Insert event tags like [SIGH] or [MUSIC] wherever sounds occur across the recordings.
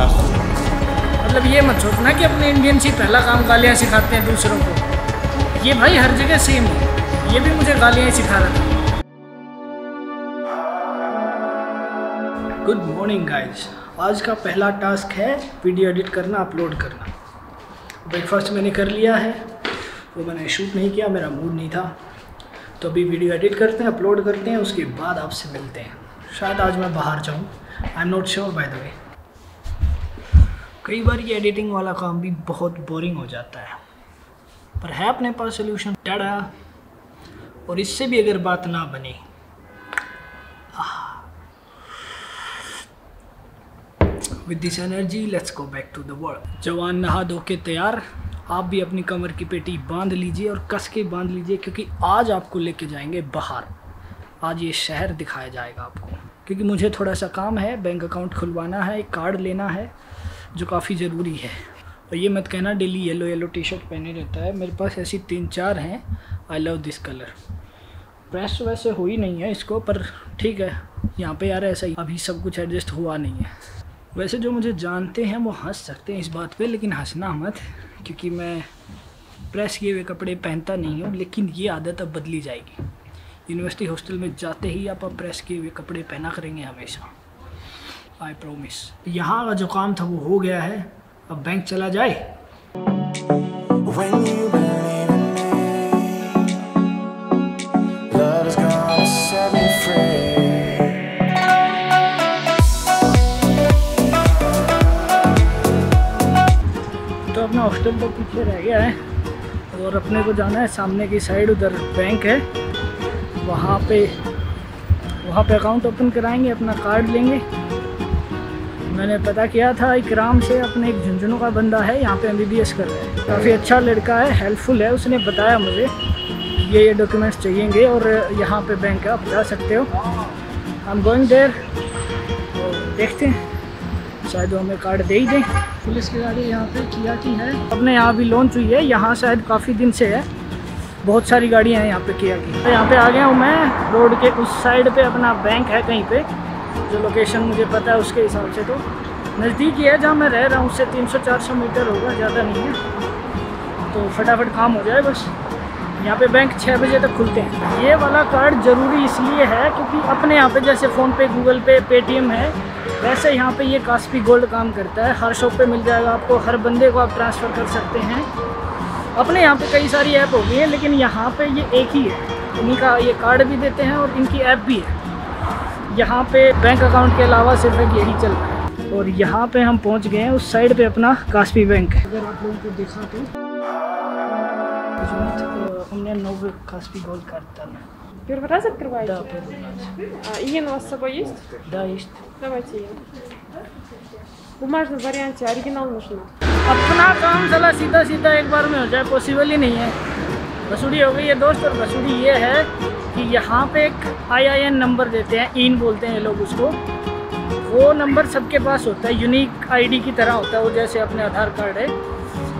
नखुद मतलब ये मत सोचना कि अपने इंडियन से पहला काम गालियाँ सिखाते हैं दूसरों को। ये भाई हर जगह सेम है। ये भी मुझे गालियाँ ही सिखा रहा था। गुड मॉर्निंग गाइज़ आज का पहला टास्क है वीडियो एडिट करना अपलोड करना। ब्रेकफास्ट मैंने कर लिया है। वो मैंने शूट नहीं किया मेरा मूड नहीं था। तो अभी वीडियो एडिट करते हैं अपलोड करते हैं उसके बाद आपसे मिलते हैं। शायद आज मैं बाहर जाऊँ। I am not sure by the way कई बार ये एडिटिंग वाला काम भी बहुत बोरिंग हो जाता है। पर है अपने पास सोल्यूशन टाड़ा और इससे भी अगर बात ना बनी with this energy let's go back to the world जवान नहा धो के तैयार, आप भी अपनी कमर की पेटी बाँध लीजिए और कस के बाँध लीजिए, क्योंकि आज आपको लेके जाएँगे बाहर। आज ये शहर दिखाया जाएगा आपको। क्योंकि मुझे थोड़ा सा काम है बैंक अकाउंट खुलवाना है कार्ड लेना है। जो काफ़ी ज़रूरी है। और ये मत कहना daily yellow yellow T shirt पहने रहता है। मेरे पास ऐसी तीन चार हैं। I love this colour press वैसे हुई नहीं है इसको, पर ठीक है। यहाँ पे यार ऐसा ही अभी सब कुछ एडजस्ट हुआ नहीं है। वैसे जो मुझे जानते हैं, वो हंस सकते हैं इस बात पे, लेकिन हंसना मत, क्योंकि मैं प्रेस किए हुए कपड़े पहनता नहीं हूँ, लेकिन ये आदत अब बदली जाएगी। यूनिवर्सिटी हॉस्टल में जाते ही आप प्रेस किए हुए कपड़े पहना करेंगे हमेशा। आई प्रोमिस यहाँ का जो काम था वो हो गया है। अब बैंक चला जाए। When you believe in me, love is gonna set me free. तो अपना हॉस्टल तो पीछे रह गया है। और अपने को जाना है सामने की साइड उधर बैंक है। वहाँ पे वहाँ पे अकाउंट ओपन कराएँगे अपना कार्ड लेंगे। मैंने पता किया था इकराम से अपने एक झुंझुनू का बंदा है, यहाँ पे एमबीबीएस कर रहा है। काफ़ी अच्छा लड़का है हेल्पफुल है, उसने बताया मुझे। ये ये डॉक्यूमेंट्स चाहिएँगे और यहाँ पे बैंक आप जा सकते हो। एम गोइंग देयर देखते हैं। शायद वो हमें कार्ड दे ही दें। पुलिस की गाड़ी यहाँ पे किया की है। अपने यहाँ भी लॉन्च हुई है यहाँ शायद काफ़ी दिन से है। बहुत सारी गाड़ियाँ हैं यहाँ पे किया की। यहाँ पे आ गया हूँ मैं। रोड के उस साइड पे अपना बैंक है कहीं पे। जो लोकेशन मुझे पता है उसके हिसाब से तो नज़दीक ही है, जहाँ मैं रह रहा हूँ, उससे 300-400 मीटर होगा, ज़्यादा नहीं है। तो फटाफट काम हो जाए बस। यहाँ पे बैंक छः बजे तक खुलते हैं। ये वाला कार्ड ज़रूरी इसलिए है क्योंकि अपने यहाँ पे जैसे फ़ोन पे गूगल पे पेटीएम है, वैसे यहाँ पे ये कास्पी गोल्ड काम करता है। हर शॉप पे मिल जाएगा आपको, हर बंदे को आप ट्रांसफ़र कर सकते हैं। अपने यहाँ पे कई सारी ऐप हो गई हैं, लेकिन यहाँ पे ये एक ही है। इन्हीं का ये कार्ड भी देते हैं और इनकी ऐप भी है। यहाँ पे बैंक अकाउंट के अलावा सिर्फ एक यही चल रहा है और यहाँ पे हम पहुँच गए हैं उस साइड पे अपना कास्पी बैंक अगर आप लोगों को देखा तो हमने नोवे कास्पी गोल्ड कार्ड डाला Первый раз открываете? Да, первый раз. А, иен у вас с собой есть? Да, есть. Давайте иен. В бумажном варианте оригинал нужно. अपना काम चला सीधा सीधा एक बार में हो जाए पॉसिबल ही नहीं है बसूड़ी हो गई है दोस्त और बसूड़ी ये है कि यहाँ पे एक आईआईएन नंबर देते हैं, इन बोलते हैं ये लोग उसको। वो नंबर सबके पास होता है यूनिक आईडी की तरह होता है, वो जैसे अपने आधार कार्ड है।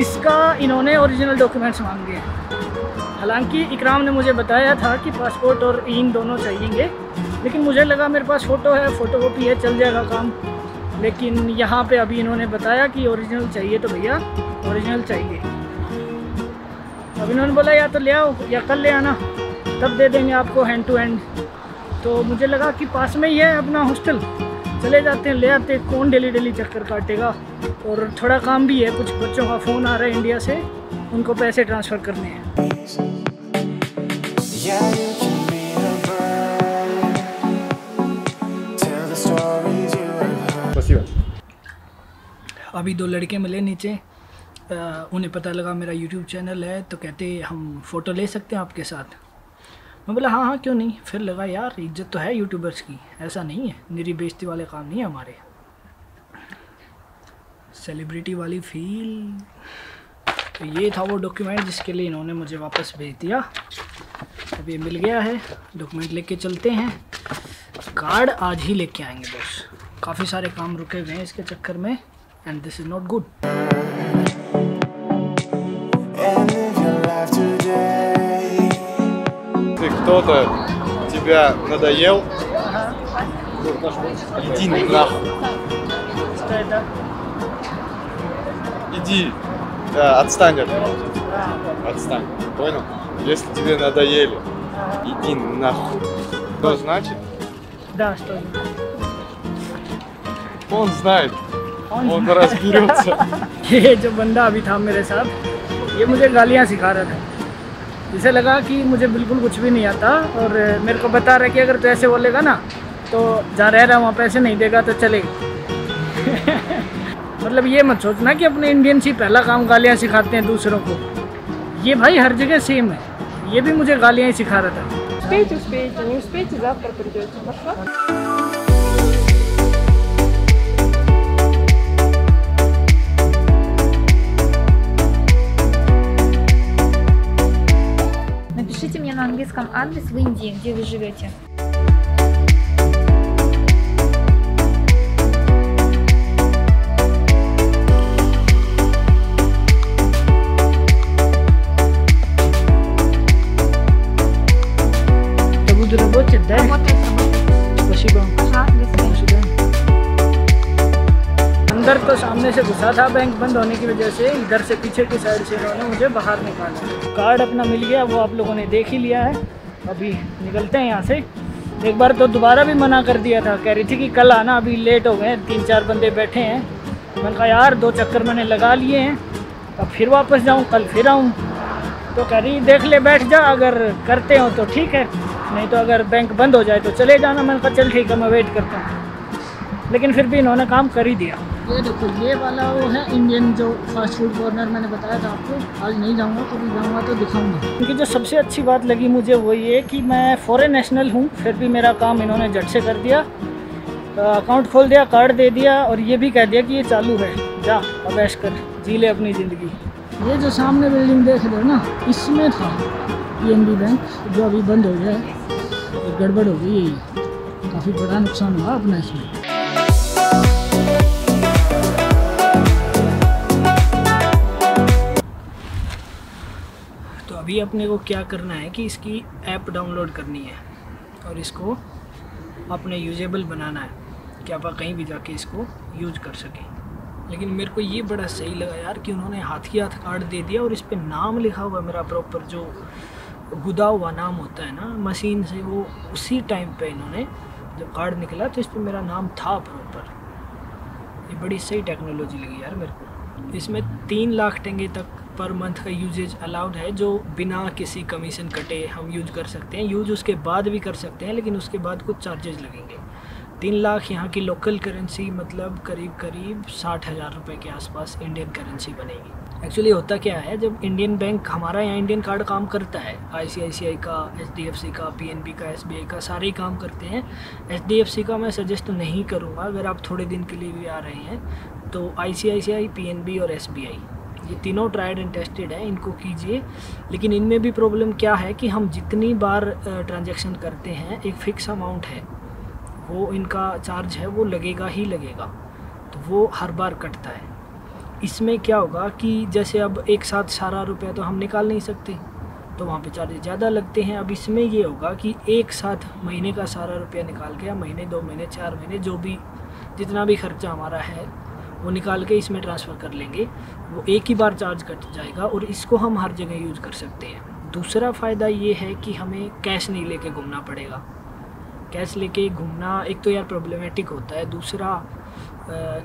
इसका इन्होंने ओरिजिनल डॉक्यूमेंट्स मांगे हैं। हालाँकि इकराम ने मुझे बताया था कि पासपोर्ट और इन दोनों चाहिएँगे, लेकिन मुझे लगा मेरे पास फ़ोटो है फ़ोटो कॉपी है, चल जाएगा काम। लेकिन यहाँ पे अभी इन्होंने बताया कि ओरिजिनल चाहिए तो भैया ओरिजिनल चाहिए। अब इन्होंने बोला, या तो ले आओ, या कल ले आना। तब दे देंगे आपको हैंड टू हैंड तो मुझे लगा कि पास में ही है अपना हॉस्टल चले जाते हैं ले आते हैं। कौन डेली डेली चक्कर काटेगा? और थोड़ा काम भी है कुछ बच्चों का फ़ोन आ रहा है इंडिया से उनको पैसे ट्रांसफ़र करने हैं। अभी दो लड़के मिले नीचे। आ, उन्हें पता लगा मेरा यूट्यूब चैनल है तो कहते हम फ़ोटो ले सकते हैं आपके साथ? मैं बोला हाँ हाँ क्यों नहीं? फिर लगा, यार, इज़्ज़त तो है यूट्यूबर्स की, ऐसा नहीं है निरी बेइज्जती वाले काम नहीं है हमारे. सेलिब्रिटी वाली फील तो ये था वो डॉक्यूमेंट जिसके लिए इन्होंने मुझे वापस भेज दिया। अब ये मिल गया है डॉक्यूमेंट लेके चलते हैं। कार्ड आज ही लेके आएँगे बस काफ़ी सारे काम रुके हुए हैं इसके चक्कर में and this is not good кто-то тебя надоел, иди нахуй. Что это? иди, да, отстань от меня. Отстань, понял? Если тебе надоели, иди нахуй. Что значит? Да, что же. Он знает, कौन он разберется. [LAUGHS] ये जो बंदा अभी था मेरे साथ ये मुझे गालियाँ सिखा रहा था इसे लगा कि मुझे बिल्कुल कुछ भी नहीं आता और मेरे को बता रहा है कि अगर तू ऐसे बोलेगा ना तो जहाँ रह रहा है वहाँ पैसे नहीं देगा तो चले [LAUGHS] मतलब ये मत सोचना कि अपने इंडियन ही पहला काम गालियाँ सिखाते हैं दूसरों को ये भाई हर जगह सेम है ये भी मुझे गालियाँ ही सिखा रहा था Успейте, успейте, не успейте, завтра придете. Хорошо? На английском адрес в Индии, где вы живете. अंदर तो सामने से घुसा था बैंक बंद होने की वजह से, इधर से पीछे की साइड से इन्होंने मुझे बाहर निकाला। कार्ड अपना मिल गया, वो आप लोगों ने देख ही लिया है। अभी निकलते हैं यहाँ से। एक बार तो दोबारा भी मना कर दिया था, कह रही थी कि कल आना, अभी लेट हो गए तीन चार बंदे बैठे हैं। मैंने कहा, यार, दो चक्कर मैंने लगा लिए हैं, अब फिर वापस जाऊँ, कल फिर आऊँ। तो कह रही, देख ले, बैठ जा, अगर करते हो तो ठीक है, नहीं तो अगर बैंक बंद हो जाए तो चले जाना। मैंने कहा, चल, ठीक है, मैं वेट करता हूँ। लेकिन फिर भी इन्होंने काम कर ही दिया। ये देखो ये वाला वो है इंडियन जो फास्ट फ़ूड कॉर्नर मैंने बताया था आपको। आज नहीं जाऊँगा, कभी तो जाऊँगा तो दिखाऊँगा। क्योंकि जो सबसे अच्छी बात लगी मुझे वो ये कि मैं फॉरेन नेशनल हूँ, फिर भी मेरा काम इन्होंने झट से कर दिया। अकाउंट खोल दिया कार्ड दे दिया और ये भी कह दिया कि ये चालू है। जा, अब ऐश कर, जी ले अपनी ज़िंदगी। ये जो सामने बिल्डिंग देख रहे हो ना, इसमें था पीएनबी बैंक जो अभी बंद हो गया है, गड़बड़ हो गई काफ़ी बड़ा नुकसान हुआ अपना इसमें। अभी अपने को क्या करना है कि इसकी ऐप डाउनलोड करनी है और इसको अपने यूजेबल बनाना है कि आप कहीं भी जाके इसको यूज़ कर सकें। लेकिन मेरे को ये बड़ा सही लगा यार कि उन्होंने हाथ की हाथ कार्ड दे दिया और इस पर नाम लिखा हुआ मेरा प्रॉपर जो गुदा हुआ नाम होता है ना, मशीन से वो उसी टाइम पे इन्होंने जब कार्ड निकला तो इस पर मेरा नाम था प्रॉपर ये बड़ी सही टेक्नोलॉजी लगी यार मेरे को। इसमें तीन लाख टेंगे तक पर मंथ का यूजेज अलाउड है, जो बिना किसी कमीशन कटे हम यूज़ कर सकते हैं। यूज़ उसके बाद भी कर सकते हैं, लेकिन उसके बाद कुछ चार्जेज लगेंगे। तीन लाख यहाँ की लोकल करेंसी मतलब करीब करीब साठ हज़ार रुपये के आसपास इंडियन करेंसी बनेगी। एक्चुअली होता क्या है, जब इंडियन बैंक हमारा यहाँ इंडियन कार्ड काम करता है आईसीआईसीआई का एचडीएफसी का पीएनबी का एसबीआई का, सारे ही काम करते हैं। एचडीएफसी का मैं सजेस्ट नहीं करूँगा, अगर आप थोड़े दिन के लिए भी आ रहे हैं तो आईसीआईसीआई पीएनबी और एसबीआई ये तीनों ट्राइड एंड टेस्टेड है, इनको कीजिए। लेकिन इनमें भी प्रॉब्लम क्या है कि हम जितनी बार ट्रांजेक्शन करते हैं, एक फ़िक्स अमाउंट है। वो इनका चार्ज है, वो लगेगा ही लगेगा। तो वो हर बार कटता है। इसमें क्या होगा कि जैसे अब एक साथ सारा रुपया तो हम निकाल नहीं सकते तो वहाँ पे चार्जेस ज़्यादा लगते हैं। अब इसमें ये होगा कि एक साथ महीने का सारा रुपया निकाल के महीने, दो महीने, चार महीने, जो भी जितना भी खर्चा हमारा है वो निकाल के इसमें ट्रांसफ़र कर लेंगे। वो एक ही बार चार्ज कट जाएगा और इसको हम हर जगह यूज़ कर सकते हैं। दूसरा फ़ायदा ये है कि हमें कैश नहीं लेके घूमना पड़ेगा। कैश लेके घूमना एक तो यार प्रॉब्लमेटिक होता है। दूसरा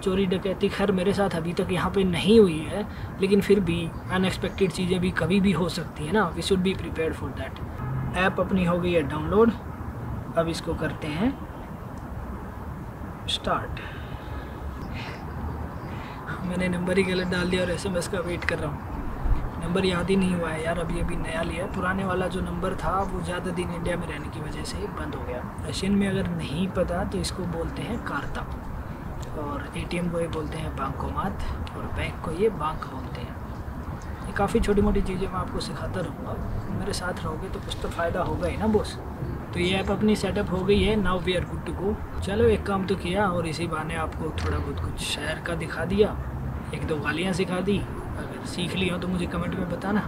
चोरी डकैती खैर मेरे साथ अभी तक यहाँ पे नहीं हुई है, लेकिन फिर भी अनएक्सपेक्टेड चीज़ें भी कभी भी हो सकती हैं ना। We should be prepare for that app अपनी हो गई है डाउनलोड अब इसको करते हैं। स्टार्ट मैंने नंबर ही गलत डाल दिया और एसएमएस का वेट कर रहा हूँ। नंबर याद ही नहीं हुआ है यार अभी अभी नया लिया पुराने वाला जो नंबर था, वो ज़्यादा दिन इंडिया में रहने की वजह से बंद हो गया। रशियन में अगर नहीं पता तो इसको बोलते हैं कारता और एटीएम को ये बोलते हैं बैंकोमात और बैंक को ये बैंक बोलते हैं। ये काफ़ी छोटी मोटी चीज़ें मैं आपको सिखाता रहूँगा। मेरे साथ रहोगे तो कुछ तो फ़ायदा होगा ही ना बॉस तो ये ऐप अपनी सेटअप हो गई है now we are good to go चलो एक काम तो किया, और इसी बहाने आपको थोड़ा बहुत कुछ शहर का दिखा दिया। एक दो गालियाँ सिखा दी। अगर सीख ली हो तो मुझे कमेंट में बताना।